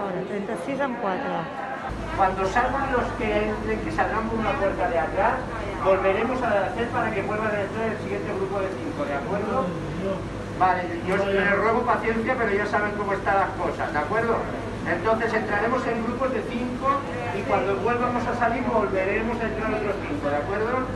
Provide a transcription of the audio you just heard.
Ahora, 36 en 4. Cuando salgan los que entren, que salgan por una puerta de atrás, volveremos a hacer para que vuelvan a entrar el siguiente grupo de 5, ¿de acuerdo? Vale, yo les ruego paciencia, pero ya saben cómo están las cosas, ¿de acuerdo? Entonces entraremos en grupos de 5 y cuando vuelvamos a salir volveremos a entrar otros 5, ¿de acuerdo?